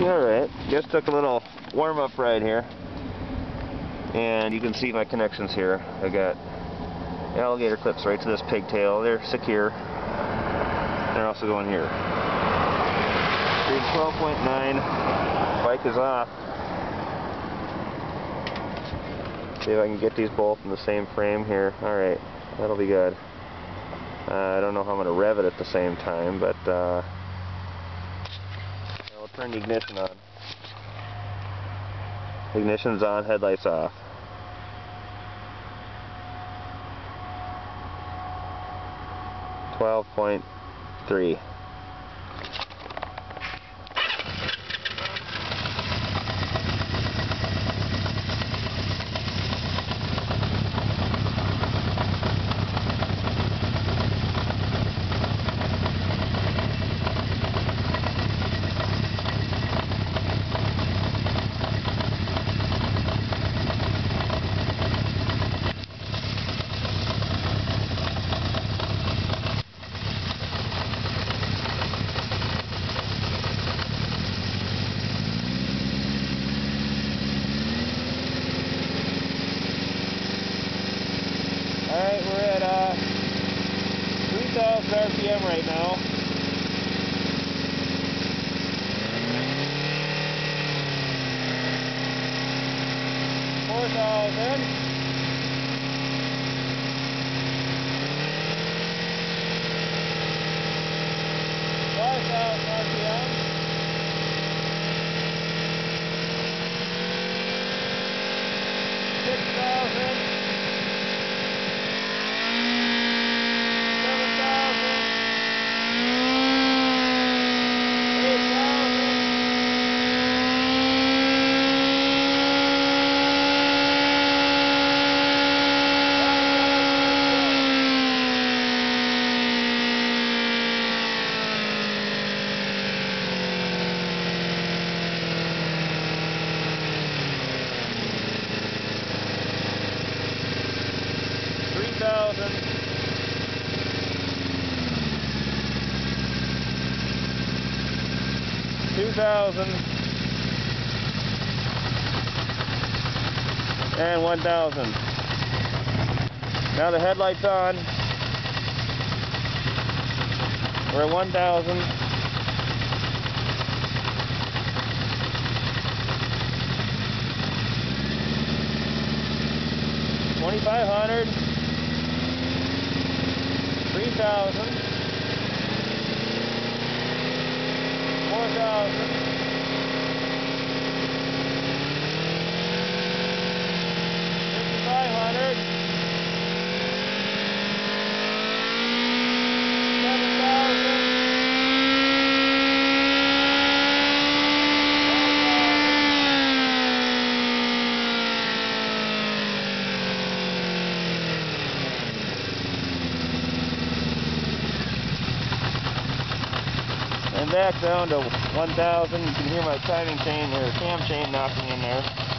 Alright, just took a little warm-up ride here. And you can see my connections here. I got alligator clips right to this pigtail. They're secure. They're also going here. Read 12.9. Bike is off. See if I can get these both in the same frame here. Alright, that'll be good. Uh, I don't know how I'm going to rev it at the same time, but uh, I'll turn the ignition on. Ignition's on, headlights off. Twelve point three. Alright, we're at uh, 3,000 RPM right now. Four thousand. Five thousand RPM. Six thousand. Seven thousand. Eight thousand. Three thousand. Two thousand. And one thousand. Now the headlight's on. We're at one thousand. Twenty-five hundred. 3,000, 4,000, back down to 1,000. You can hear my timing chain or cam chain knocking in there.